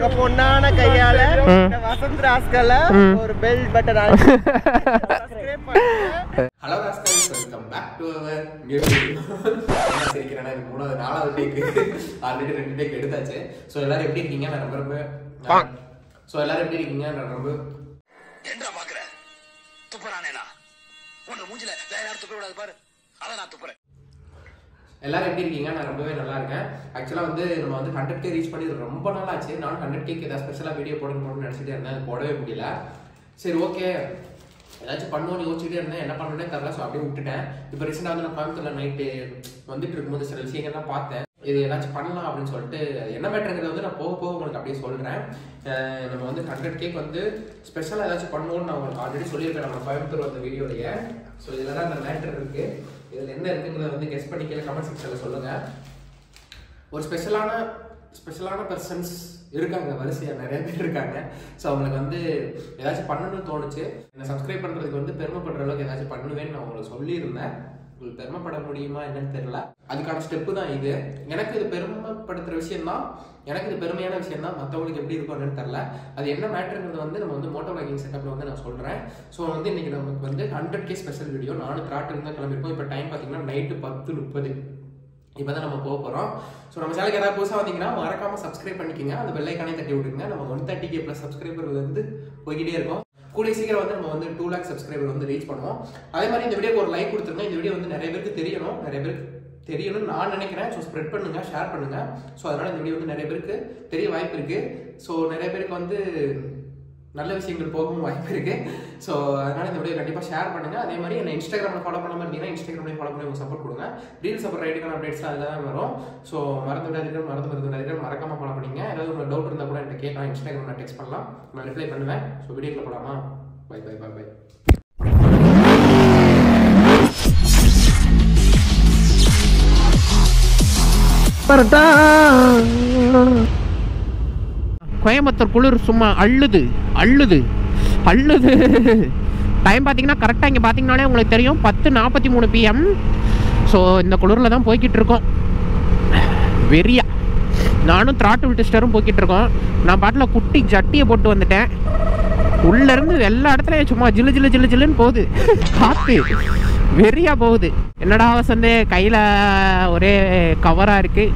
பொண்ணான கையால வசந்த் ராஸ்கல. ஒரு bell button hello rascals welcome back to our என்ன சிரிக்கிறேன்னா இது மூணாவது நாலாவது டேக்கு ஆல்ரெடி ரெண்டு டேக் எடுத்தாச்சு. ஸோ எல்லாரும் எப்படி இருக்கீங்க? நான் ரொம்ப ரொம்ப ஸோ எல்லாரும் எப்படி இருக்கீங்க? நான் ரொம்ப என்றா பாக்குற? துப்புறானேனா உன்ன மூஞ்சில வேற யாரும் துப்ப விடாது பாரு. அதான் நான் துப்புறேன். எல்லாரும் எப்படி இருக்கீங்க? நான் ரொம்பவே நல்லா இருக்கேன். ஆக்சுவலாக வந்து நம்ம வந்து ஹண்ட்ரட் கே ரீச் பண்ணி ரொம்ப நாள் ஆச்சு. நான் ஹண்ட்ரட் கேக்கு ஏதாவது ஸ்பெஷலாக வீடியோ போடணும் போடணும்னு நினச்சிட்டே இருந்தேன். போடவே முடியல. சரி ஓகே ஏதாச்சும் பண்ணுவோம்னு யோசிச்சுட்டே இருந்தேன். என்ன பண்ணணும்னே தெரில ஸோ அப்படியே விட்டுட்டேன். இப்போ ரீசெண்டாக வந்து நான் கோயம்புத்தூர்ல நைட்டு வந்துட்டு இருக்கும்போது சில விஷயங்கள்லாம் பார்த்தேன். இது ஏதாச்சும் பண்ணலாம் அப்படின்னு சொல்லிட்டு என்ன மேட்ருங்கிறத வந்து நான் போக போக உங்களுக்கு அப்படியே சொல்கிறேன் நம்ம வந்து ஹண்ட்ரட் கேக் வந்து ஸ்பெஷலாக ஏதாச்சும் பண்ணுவோம்னு நான் உங்களுக்கு ஆல்ரெடி சொல்லியிருக்கேன். நம்ம கோயம்புத்தூர் வந்த வீடியோலையே ஸோ இதில் தான் அந்த மேட்ரு இருக்குது இதில் என்ன இருக்குங்கிறத வந்து கெஸ் பண்ணி கீழே கமெண்ட் செக்ஷனில் சொல்லுங்கள் ஒரு ஸ்பெஷலான ஸ்பெஷலான பர்சன்ஸ் இருக்காங்க வரிசையாக நிறைய பேர் இருக்காங்க. ஸோ அவங்களுக்கு வந்து ஏதாச்சும் பண்ணணும்னு தோணுச்சு. என்னை சப்ஸ்கிரைப் பண்ணுறதுக்கு வந்து பெருமைப்படுற அளவுக்கு ஏதாச்சும் பண்ணுவேன்னு நான் உங்களுக்கு சொல்லியிருந்தேன். உங்களுக்கு பெருமைப்பட முடியுமா என்னன்னு தெரியல. அதுக்கான ஸ்டெப்பு தான் இது. எனக்கு இது பெருமைப்படுத்துகிற விஷயம் தான் எனக்கு இது பெருமையான விஷயம் தான் மற்றவங்களுக்கு எப்படி இருப்பாங்கன்னு தெரில தெரியல. அது என்ன மேட்ருங்கிறது வந்து நம்ம வந்து மோட்டோ பைக்கிங் செட்டப்பில் வந்து நான் சொல்கிறேன் ஸோ வந்து இன்னைக்கு நமக்கு வந்து ஹண்ட்ரட் கே ஸ்பெஷல் வீடியோ நானும் திராட்டு இருந்தால் கிளம்பிருக்கோம். இப்போ டைம் பார்த்தீங்கன்னா நைட்டு பத்து முப்பது. இப்போ தான் நம்ம போக போகிறோம் ஸோ நம்ம சேனலுக்கு ஏதாவது புதுசாக வந்தீங்கன்னா மறக்காம சப்ஸ்கிரைப் பண்ணிக்கோங்க. அந்த பெல்லைக்கானே தட்டி விட்டுருங்க நம்ம one thirty K plus subscriber வந்து போய்கிட்டே இருக்கோம். கூடிய சீக்கிரம் வந்து நம்ம வந்து டூ லேக் சப்ஸ்கிரைபர் வந்து ரீச் பண்ணுவோம். அதே மாதிரி இந்த வீடியோக்கு ஒரு லைக் கொடுத்துருங்க. இந்த வீடியோ வந்து நிறைய பேருக்கு தெரியணும். நிறைய பேருக்கு தெரியணும்னு நான் நினைக்கிறேன். ஸோ ஸ்ப்ரெட் பண்ணுங்க ஷேர் பண்ணுங்க. ஸோ அதனால இந்த வீடியோ வந்து நிறைய பேருக்கு தெரிய வாய்ப்பு இருக்கு. ஸோ நிறைய பேருக்கு வந்து நல்ல விஷயங்கள் போகவும் வாய்ப்பு இருக்கு. ஸோ அதனால இந்த வீடியோ கண்டிப்பாக ஷேர் பண்ணுங்க. அதே மாதிரி என்ன இன்ஸ்டாகிராமில் ஃபாலோ பண்ணாம இருந்தீங்கன்னா இன்ஸ்டாகிராம்லையும் ஃபாலோ பண்ணி உங்க சப்போர்ட் கொடுங்க. ரீல்ஸ் அப்புறம் ரைட்டுக்கான அப்டேட்ஸ் அதில் தான் வரும். ஸோ மறந்து விடாதீர்கள் மறந்து மறந்து விடாதீர்கள் மறக்காமல் ஃபாலோ பண்ணிங்க ஏதாவது உங்களுக்கு டவுட் இருந்தால் கூட என்கிட்ட கேட்கலாம் இன்ஸ்டாகிராமில் டெக்ஸ்ட் பண்ணலாம். நான் ரிப்ளை பண்ணுவேன். ஸோ வீடியோக்கில் போகலாமா bye bye bye bye Coimbatore குளிர் சும்மா அள்ளுது அள்ளுது அள்ளுது. டைம் பார்த்தீங்கன்னா கரெக்டாக இங்கே பார்த்தீங்கனாலே உங்களுக்கு தெரியும் பத்து நாற்பத்தி மூணு பிஎம் ஸோ இந்த குளிரில் தான் போய்கிட்டு இருக்கோம். வெறியா. நானும் திராட்டு விட்டுஸ்டரும் போய்கிட்டு இருக்கோம். நான் பாட்டில் குட்டி ஜட்டியை போட்டு வந்துட்டேன். உள்ள இருந்து எல்லா இடத்துலையும் சும்மா ஜில்லு ஜில்லு ஜில்லு ஜிலுன்னு போகுது. காத்து வெறியா போகுது. என்னடா வசந்து கையில் ஒரே கவராக இருக்குது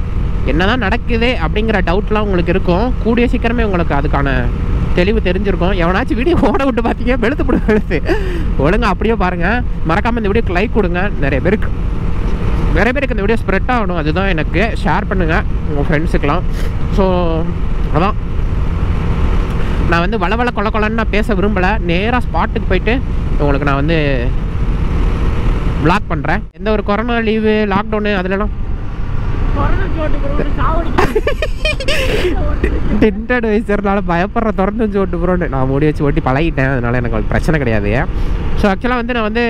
என்னதான் நடக்குது அப்படிங்கிற டவுட்லாம் உங்களுக்கு இருக்கும். கூடிய சீக்கிரமே உங்களுக்கு அதுக்கான தெளிவு தெரிஞ்சிருக்கும். எவனாச்சும் வீடியோ ஓட விட்டு பார்த்தீங்க வெளுத்து போடு வெளுத்து. ஒழுங்கா அப்படியே பாருங்கள் மறக்காமல் இந்த வீடியோக்கு லைக் கொடுங்க. நிறைய பேருக்கு நிறைய பேருக்கு இந்த வீடியோ ஸ்ப்ரெட் ஆகணும். அதுதான் எனக்கு. ஷேர் பண்ணுங்கள் உங்கள் ஃப்ரெண்ட்ஸுக்கெலாம் ஸோ அதான். நான் வந்து வளவள கொல கொலன்னு நான் பேச விரும்பலை. நேராக ஸ்பாட்டுக்கு போயிட்டு உங்களுக்கு நான் வந்து பிளாக் பண்ணுறேன் எந்த ஒரு கொரோனா லீவு லாக்டவுனு அதுலலாம் டென்ட் வயசுனால பயப்படுற திறந்து வச்சு ஓட்டு போகிறோன்னு நான் மூடி வச்சு ஓட்டி பழகிட்டேன் அதனால எனக்கு ஒரு பிரச்சனை கிடையாது ஸோ ஆக்சுவலாக வந்து நான் வந்து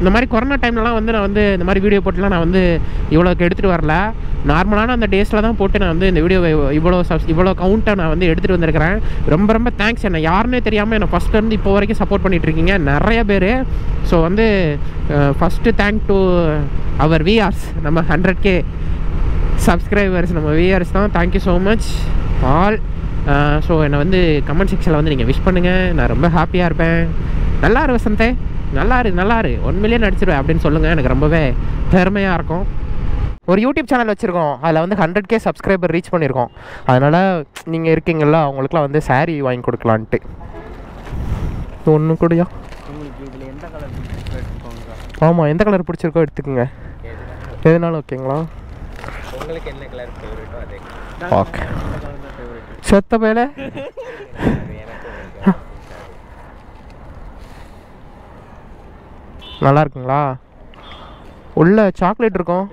இந்த மாதிரி கொரோனா டைம்லலாம் வந்து நான் வந்து இந்த மாதிரி வீடியோ போட்டுலாம் நான் வந்து இவ்வளோக்கு எடுத்துகிட்டு வரல நார்மலான அந்த டேஸில் தான் போட்டு நான் வந்து இந்த வீடியோ இவ்வளோ சப்ஸ் இவ்வளோ கவுண்ட்டை நான் வந்து எடுத்துகிட்டு வந்திருக்கிறேன் ரொம்ப ரொம்ப தேங்க்ஸ் என்ன யாருன்னே தெரியாமல் என்னை ஃபஸ்ட்லேருந்து இப்போ வரைக்கும் சப்போர்ட் பண்ணிகிட்டு இருக்கீங்க நிறைய பேர் ஸோ வந்து first thank to our viewers நம்ம ஹண்ட்ரட் கே சப்ஸ்கிரைபர்ஸ் நம்ம விஆர்ஸ் தான். Thank you so much all so என்னை வந்து கமெண்ட் செக்ஷனில் வந்து நீங்கள் விஷ் பண்ணுங்கள் நான் ரொம்ப ஹாப்பியாக இருப்பேன். நல்லா இரு வசந்தே. நல்லா இரு நல்லா இரு ஒன் மில்லியன் அடிச்சிருவேன் அப்படின்னு சொல்லுங்கள் எனக்கு ரொம்பவே பெருமையாக இருக்கும். ஒரு யூடியூப் சேனல் வச்சுருக்கோம். அதில் வந்து ஹண்ட்ரட் கே சப்ஸ்கிரைபர் ரீச் பண்ணியிருக்கோம் அதனால் நீங்கள் இருக்கீங்களா அவங்களுக்குலாம் வந்து saree வாங்கி கொடுக்கலான்ட்டு. ஒன்று கூடயா? உங்களுக்கு இதுல எந்த கலர் எடுத்துக்கோங்க. ஆமாம் எந்த கலர் பிடிச்சிருக்கோ எடுத்துக்கோங்க. எதுனாலும் ஓகேங்களா உங்களுக்கு என்ன கலர் ஃபேவரட்டோ அதே ஓகே செத்த பேல நல்லா இருக்குங்களா? உள்ள சாக்லேட் இருக்கும்.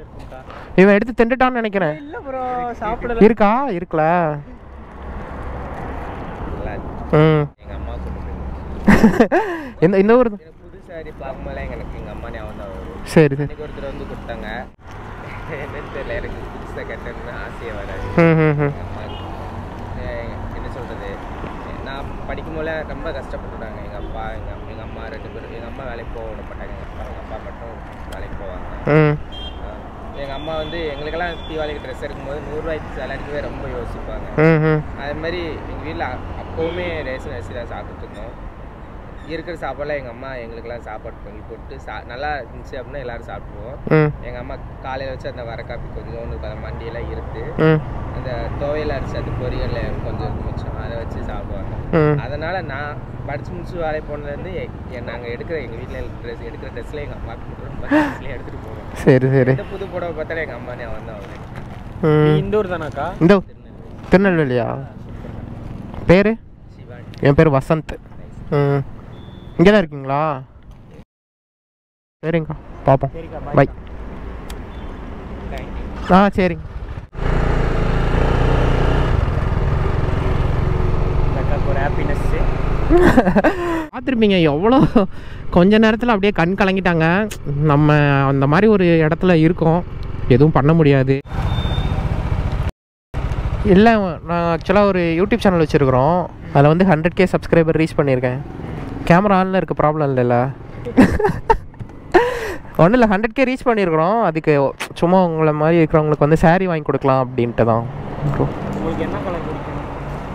இவன் எடுத்து திண்டுட்டான்னு நினைக்கிறேன். இல்ல ப்ரோ சாப்பிடல. இருக்கா? இருக்குல. ம். இந்த இந்த ஊர்? சாரி சரி. என்னன்னு தெரியல. எனக்கு புதுசாக கட்டணும்னு ஆசையே வராது. என்ன சொல்றது? நான் படிக்கும் போல ரொம்ப கஷ்டப்பட்டுட்டாங்க. எங்க அப்பா எங்க அம்மா எங்க அம்மா ரெண்டு பேரும். எங்க அம்மா வேலைக்கு போக விட மாட்டாங்க. எங்க அப்பா எங்க அப்பா மட்டும் வேலைக்கு போவாங்க. எங்கள் அம்மா வந்து எங்களுக்கெல்லாம் தீபாவளிக்கு ட்ரெஸ் எடுக்கும் போது நூறுரூவாய்க்கு சேலரிக்குவே ரொம்ப யோசிப்பாங்க. அதே மாதிரி எங்கள் வீட்டில் அப்போவுமே ரேஷன் அரிசி தான் சாப்பிட்டுட்டு இருந்தோம். இருக்கிற சாப்பாடுலாம் எங்கள் அம்மா எங்களுக்கெல்லாம் சாப்பாடு பொங்கி போட்டு சா நல்லா இருந்துச்சு அப்படின்னா எல்லாரும் சாப்பிடுவோம். ம். எங்கள் அம்மா காலையில் வச்சு அந்த வர காப்பி கொஞ்சோண்டு ப- மண்டியெல்லாம் இருக்கு. ம். அந்த துவையல் அரிசி அந்த பொரியல் கொஞ்சம் மிச்சம். அதை வச்சு சாப்பிடுவாங்க. அதனால் நான் படிச்சு முடிச்சு வேலை போனதுலேருந்து நாங்கள் எடுக்கிற எங்கள் வீட்டில் ட்ரெஸ் எடுக்கிற ட்ரெஸ்ஸில் எங்கள் அம்மா ட்ரெஸ்லேயே எடுத்துகிட்டு போவோம். சரி சரி. எந்த புது புடவை பார்த்தாலும் எங்கள் அம்மா ஞாபகம் தான் அவங்க ம். இந்த ஊர் தானாக்கா? இந்த திருநெல்வேலியா? பேர்? என் பேர் வசந்த். ம். இங்கே தான் இருக்கீங்களா சரிங்கக்கா பார்ப்போம் பை ஆ சரிங்க ஒரு ஹாப்பினஸ்ஸு பார்த்துருப்பீங்க எவ்வளோ கொஞ்ச நேரத்தில் அப்படியே கண் கலங்கிட்டாங்க. நம்ம அந்த மாதிரி ஒரு இடத்துல இருக்கோம். எதுவும் பண்ண முடியாது. இல்லை நான் ஆக்சுவலாக ஒரு யூடியூப் சேனல் வச்சுருக்குறோம். அதில் வந்து ஹண்ட்ரட் கே சப்ஸ்கிரைபர் ரீச் பண்ணியிருக்கேன். கேமரா ஆனில் இருக்க ப்ராப்ளம் இல்லைல்ல ஒன்றும் இல்லை ஹண்ட்ரட் கே ரீச் பண்ணியிருக்கிறோம் அதுக்கு சும்மா உங்களை மாதிரி இருக்கிறவங்களுக்கு வந்து saree வாங்கி கொடுக்கலாம் அப்படின்ட்டு தான் ப்ரோ உங்களுக்கு என்ன கலர் பிடிக்கும்?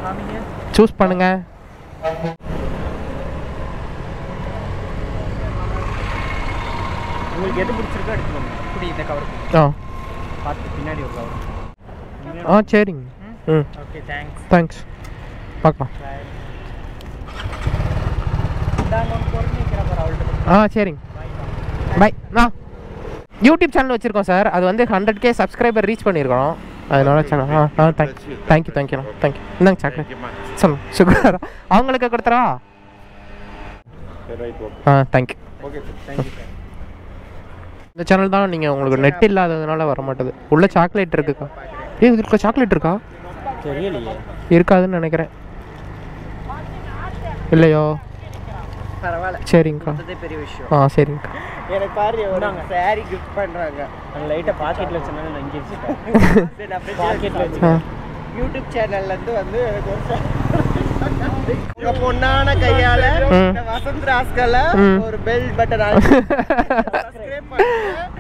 காமிங்க சூஸ் பண்ணுங்கள் உங்களுக்கு எது பிடிச்சிருக்கோ எடுத்துக்கோங்க இப்படி இந்த கவர் ஆ. பார்த்து பின்னாடி ஒரு கவர் ஆ சரிங்க. ம். ஓகே தேங்க்ஸ் தேங்க்ஸ் பார்க்கலாம் இந்தாங்க ஒன்று பொருள் நிற்கிற பாரு அவள்கிட்ட ஆ சரிங்க. பை ஆ. யூடியூப் சேனல் வச்சுருக்கோம் சார் அது வந்து ஹண்ட்ரட் கே சப்ஸ்கிரைபர் ரீச் பண்ணியிருக்கோம் அதனால சேனல் ஆ ஆ thank thank you thank you thank you இந்தாங்க சாக்லேட் சொல்லுங்க. சுகர் அவங்களுக்கு கொடுத்துறா. ஆ தேங்க்யூ இந்த சேனல் தான் நீங்கள் உங்களுக்கு நெட் இல்லாததுனால வர மாட்டேது உள்ள சாக்லேட் இருக்குக்கா ஏ இதுக்கு சாக்லேட் இருக்கா? இருக்காதுன்னு நினைக்கிறேன். இல்லையோ. பரவாயில்ல. சரிங்கக்கா. பெரிய விஷயம். ஆ சரிங்கக்கா. எனக்கு பாரு ஒரு சாரி கிஃப்ட் பண்றாங்க. அந்த லைட்டை பாக்கெட்ல வச்சிருந்தாங்க நான் இங்கே வச்சுட்டேன். பாக்கெட்ல ஆ வச்சுட்டேன். யூடியூப் சேனல்ல இருந்து வந்து எனக்கு ஒரு பொண்ணான கையால வசந்த் ராஸ்கல. ஒரு பெல் பட்டன்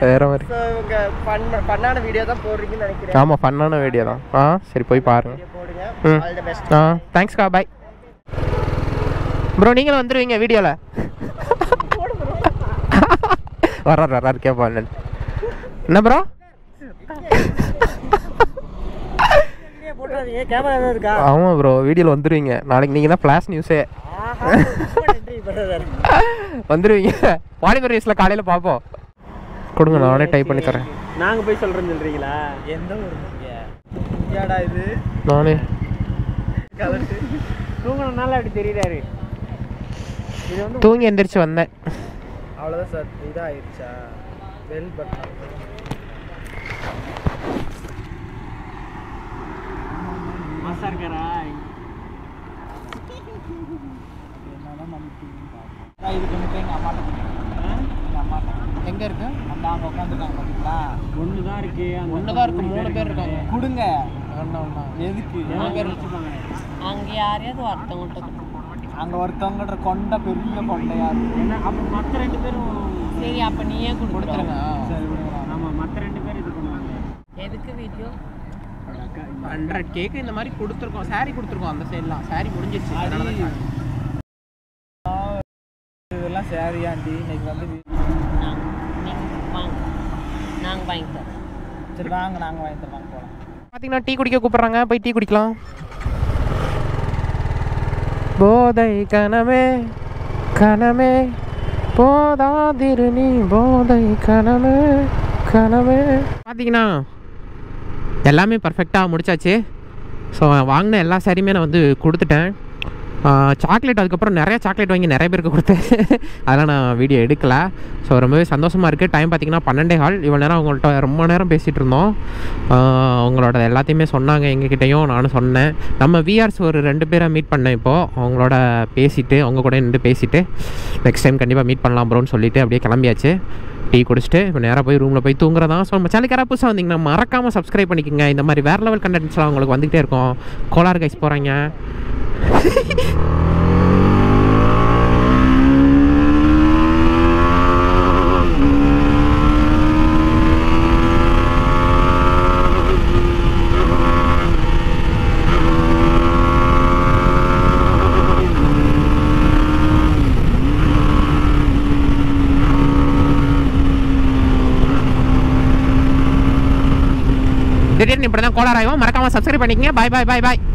வேற மாதிரி. இவங்க பண்ண பண்ணான வீடியோ தான் போடுறீங்கன்னு நினைக்கிறேன். ஆமாம் ஃபன்னான வீடியோ தான். ஆ சரி போய் பாருங்க. போடுங்க. ம். ஆல் தி பெஸ்ட் ஆ தேங்க்ஸ்க்கா பாய் ப்ரோ நீங்களும் வந்துடுவீங்க வீடியோவில் வர்றார் வர்றார் என்னன்னு என்ன ப்ரோ ஆமாம் ப்ரோ வீடியோவில் வந்துடுவீங்க நாளைக்கு நீங்கள் தான் ஃப்ளாஷ் நியூஸே வந்துடுவீங்க வாலிபர் நியூஸில் காலையில் பார்ப்போம் கொடுங்க நானே டைப் பண்ணி தரேன். நாங்க போய் சொல்றேன்னு சொல்றீங்களா? எந்த ஊர் இது? நானே. தூங்கினால அப்படி தெரியுறாரு தூங்கி எந்திரிச்சு வந்தேன். அவ்வளோதான் சார். இதாகிடுச்சா வெல் பட்டன் எங்கே இருக்கு? அந்த அவங்க உட்காந்துருக்காங்க பார்த்தீங்களா ஒன்று தான் இருக்கு ஒன்று தான் இருக்கு மூணு பேர் இருக்காங்க. கொடுங்க. ஒன்றா ஒன்றா எதுக்கு? வச்சுப்பாங்க அங்கே யாரையாவது ஒருத்தவங்கள்ட்ட அங்கே ஒருத்தவங்கன்ற கொண்ட பெரிய கொண்டையா இருக்கு ஏன்னா அப்போ மற்ற ரெண்டு பேரும் சரி அப்போ நீயே கொடுத்துருங்க. சரி விடுங்க ஆமாம் மற்ற ரெண்டு பேர் இது பண்ணுவாங்க. எதுக்கு வீடியோ? ஹண்ட்ரட் கேக்கு இந்த மாதிரி கொடுத்துருக்கோம். saree கொடுத்துருக்கோம் அந்த சைட்லாம் saree முடிஞ்சிருச்சு. அதனால தான் charge. இதெல்லாம் சரி ஆண்டி. இன்னைக்கு வந்து நாங்கள் வாங்க. தரோம். சரி வாங்க நாங்கள் வாங்கி தரோம். வாங்க போகலாம் பார்த்தீங்கன்னா டீ குடிக்க கூப்பிட்றாங்க. போய் டீ குடிக்கலாம். போதை கனமே கனமே போதாதிரு நீ போதை கனமே. கனமே பார்த்தீங்கன்னா எல்லாமே பர்ஃபெக்டாக முடிச்சாச்சு. ஸோ வாங்கின எல்லா சாரியுமே நான் வந்து கொடுத்துட்டேன். சாக்லேட் அதுக்கப்புறம் நிறைய சாக்லேட் வாங்கி நிறைய பேருக்கு கொடுத்தேன். அதெல்லாம் நான் வீடியோ எடுக்கலை. ஸோ ரொம்பவே சந்தோஷமாக இருக்குது டைம் பார்த்தீங்கன்னா பன்னெண்டே ஹால் இவ்வளோ நேரம் அவங்கள்ட்ட ரொம்ப நேரம் பேசிகிட்டு இருந்தோம். அவங்களோட எல்லாத்தையுமே சொன்னாங்க எங்ககிட்டையும் நானும் சொன்னேன். நம்ம விஆர்ஸ் ஒரு ரெண்டு பேரை மீட் பண்ணேன் இப்போது அவங்களோட பேசிவிட்டு அவங்க கூட நின்று பேசிட்டு நெக்ஸ்ட் டைம் கண்டிப்பாக மீட் பண்ணலாம் ப்ரோன்னு சொல்லிட்டு அப்படியே கிளம்பியாச்சு. டீ குடிச்சிட்டு இப்போ நேராக போய் ரூமில் போய் தூங்குறதா? ஸோ நம்ம சேனலுக்கு யாராவது புதுசாக வந்தீங்கன்னா மறக்காமல் சப்ஸ்கிரைப் பண்ணிக்கோங்க. இந்த மாதிரி வேறு லெவல் கண்டென்ட்ஸ்லாம் உங்களுக்கு வந்துகிட்டே இருக்கும். கோலார் கைஸ் போகிறாங்க Jadi ini pernah kolar ayo, mereka mau subscribe paniknya. Bye bye bye bye.